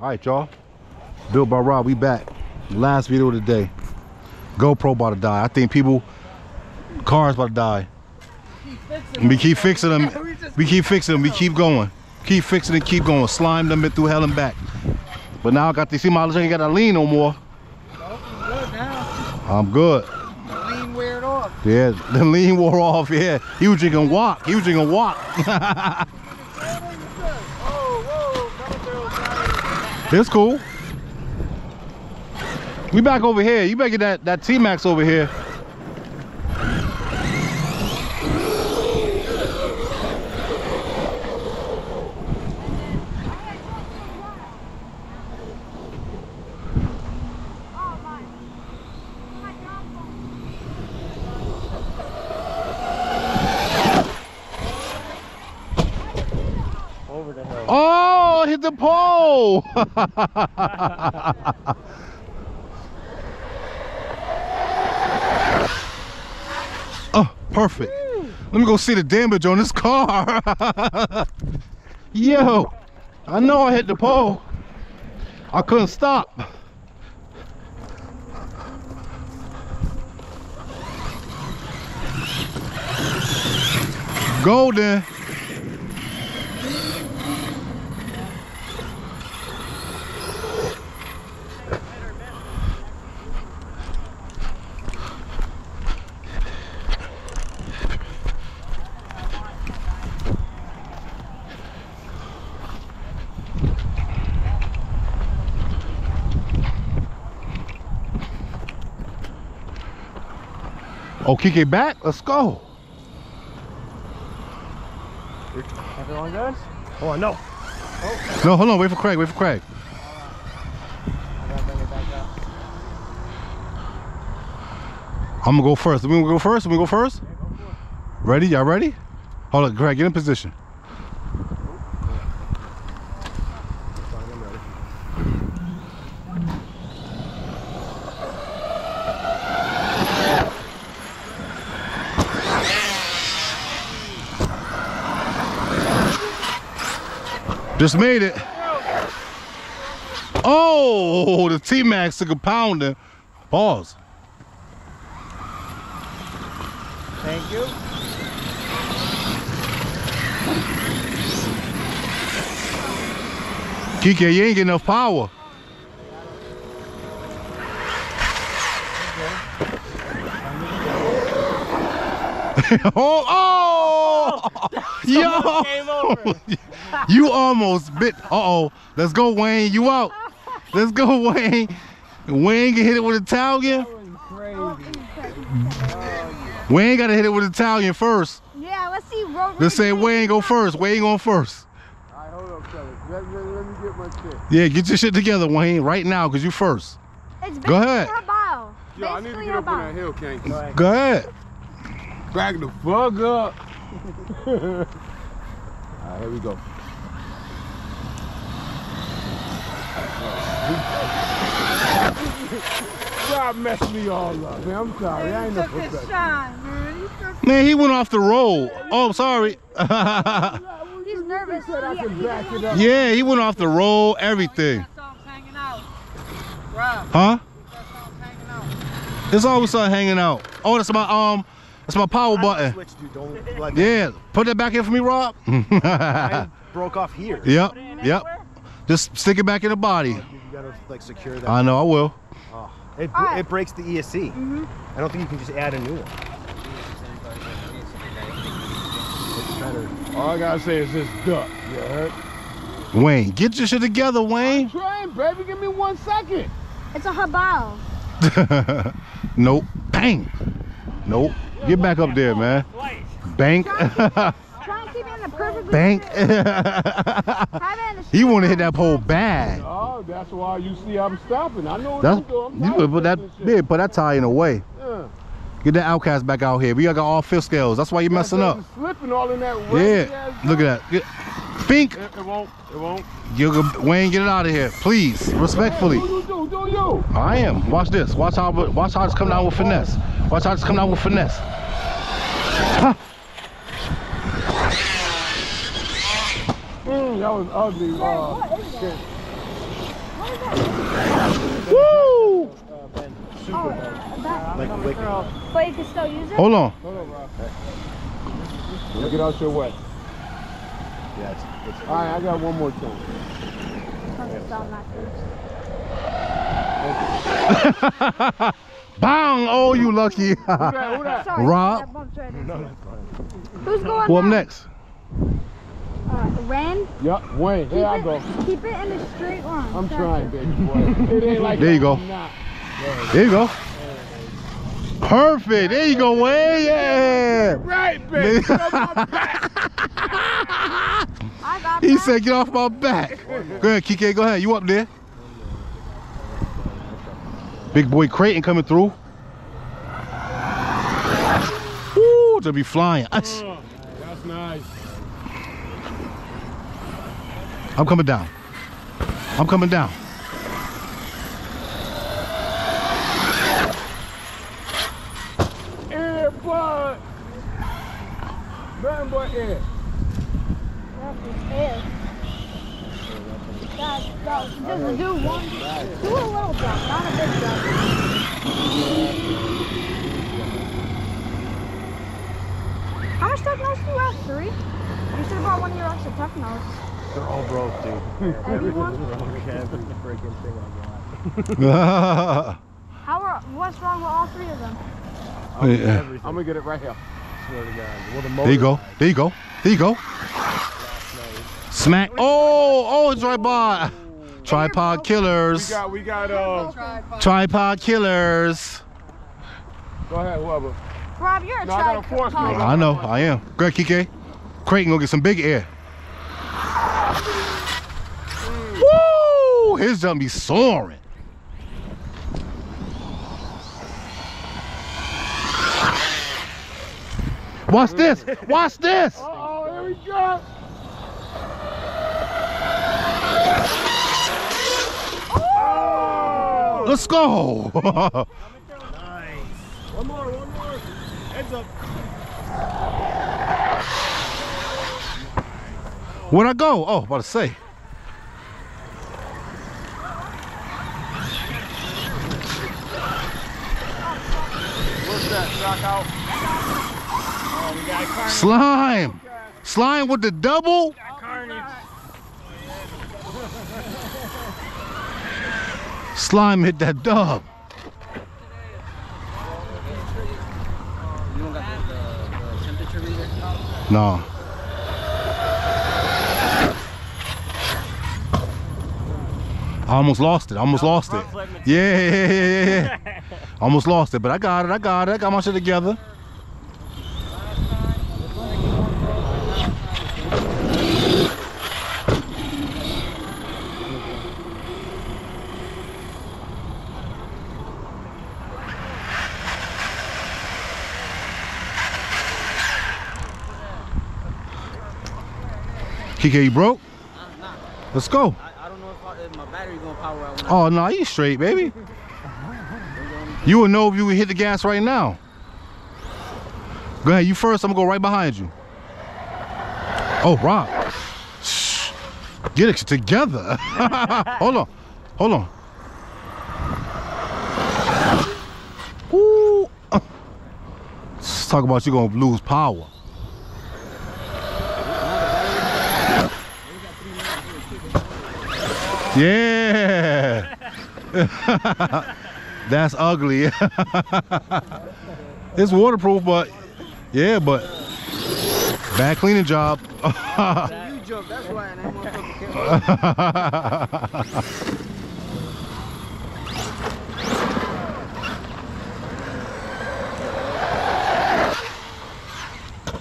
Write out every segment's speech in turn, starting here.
All right, y'all. Built by Rob, we back. Last video of the day. GoPro about to die. I think people, cars about to die. We keep fixing them. We keep fixing them. We keep going. Keep fixing and keep going. Slime them through hell and back. But now I got to see my ain't got to lean no more. Good now. I'm good. The lean weared off. Yeah, the lean wore off. Yeah, he was drinking walk. He was drinking walk. Whoa, whoa, coming through. It's cool. We back over here. You better get that that T Max over here. Over the hill. Oh, hit the pole. oh, perfect. Let me go see the damage on this car. Yo, I know I hit the pole. I couldn't stop. Golden. Oh, kick it back? Let's go. Everyone good? Oh, no. Oh. No, hold on. Wait for Craig. Wait for Craig. I gotta bring it back up. I'm gonna go first. We gonna go first. We go first. Ready? Y'all ready? Hold on, Craig. Get in position. Just made it. Oh, the T Max took a pounding. Pause. Thank you. Kike, you ain't get enough power. oh, oh, yo, Game over. you almost bit. Uh oh, let's go, Wayne. You out. Let's go, Wayne. Wayne can hit it with Italian. Crazy. Wayne got to hit it with Italian first. Yeah, let's see road. Let's say Wayne go first. Wayne going first. All right, hold up, fellas. Let, let, let me get my shit. Yeah, get your shit together, Wayne, right now, cause you first. It's Go ahead. basically a bow. Yo, I need to get up on that hill, King. Go ahead. Go ahead. Back the fuck up. All right, here we go. Stop messing me all up, man. I'm sorry. I ain't no Took his professional. shine, man. He took- Man, he went off the roll. Oh, sorry. He's nervous. Said I He- can back it up. yeah, he went off the roll, everything. hanging out. Rob, Huh? that song's hanging. It's always something hanging out. Oh, that's my um, that's my power button. Switch, dude. Don't like Yeah, put that back in for me, Rob. I broke off here. yep, yep. Just stick it back in the body. You gotta like secure that. I know, I will. Oh, it, Alright. it breaks the ESC. Mm-hmm. I don't think you can just add a new one. It's kinda- All I gotta say is this duck. You heard? Wayne, get your shit together, Wayne. Trying, baby. Give me one second. It's a habal. nope. Bang. Nope. Get back up there, man. Bank. Try and keep it in the perfect Bank. position. Have it in the he want to hit that pole bad. Oh, that's why you see I'm stopping. I know what That's I'm doing. I'm you not better put that fixing yeah, put that tie in the way. Yeah. Get that outcast back out here. We got all fifth scales. That's why you're messing up. It's Slipping all in that Yeah. Look at that. Get, Bink. It, it won't. It won't. You go- Wayne, get it out of here, please, respectfully. Do you do? Do you? I am. Watch this. Watch how. Watch how it's coming down with finesse. Watch how it's coming down with finesse. Ha. Mm, that was ugly. Uh, shit. Woo! Uh, Ben. Super Oh, Ben. that, Like liquor. but you can still use it? Hold on. Hold on, Rob. Look it out your way. Yeah, it's, it's All right, I got one more time. Turns it down like this. Bang! Oh, you lucky. Who that? Who that? Sorry, Rob. that bumped right in. no, that's fine. Who's going Who up next? Uh, Ren, Yup, Wayne. keep Here I it, go. keep it in a straight line. I'm Gotcha. trying, baby boy. Like There you go. I'm not. There you go. Perfect. There you go, Wayne. Yeah. Right, baby. Get off my back. I got He that. said, get off my back. Go ahead, Kike. Go ahead. You up there. Big boy Kraton coming through. Woo, to be flying. Ach. Oh, that's nice. I'm coming down. I'm coming down. Air bud. Man, boy, air. That's his hair. That, that, just do one, do a little jump, not a big jump. How much do you have? Three? You should have brought one of your extra Technos. They're all broke, dude. Everyone? Every freaking thing I got. How are, what's wrong with all three of them? Yeah. Everything. I'm gonna get it right here. swear to God. Well, the There you go. There you go. There you go. Smack. Oh, oh, it's right by. Tripod We killers. got, we got, uh, Tripod. Tripod killers. go ahead, whoever. Rob, you're a No, I gotta force tripod. me. I know, I am. Go ahead, Kike. Kraton, go get some big air. Woo! His jump be soaring. Watch this. Watch this. Oh, here we go. Let's go. Nice. One more, one more. Heads up. Where'd I go? Oh, about to say. Slime. Slime with the double. Slime hit that dub. No. I almost lost it. I almost lost it. Yeah, yeah, yeah, yeah, yeah. Almost lost it, but I got it. I got it. I got my shit together. Kike, you broke? Let's go. I, I don't know if, I, if my battery gonna power out Oh no, you straight, baby. You would know if you would hit the gas right now. Go ahead, you first. I'm gonna go right behind you. Oh, Rob. Shh. Get it together. hold on. Hold on. Ooh. Let's talk about you gonna lose power. Yeah. That's ugly. it's waterproof, but yeah, but bad cleaning job. You jump, that's why, and that motherfucker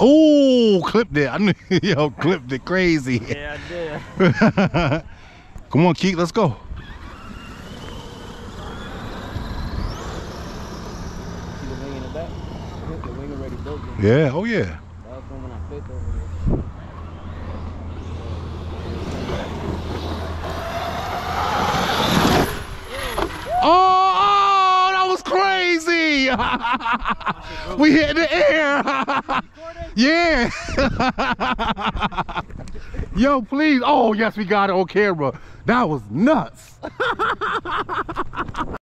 oh, clipped it. I knew, yo, clipped it crazy. Yeah, I did. Come on, Keith, let's go. Yeah, oh yeah. Oh, oh, that was crazy. we hit the air. yeah. Yo, please. Oh, yes, we got it on camera. That was nuts.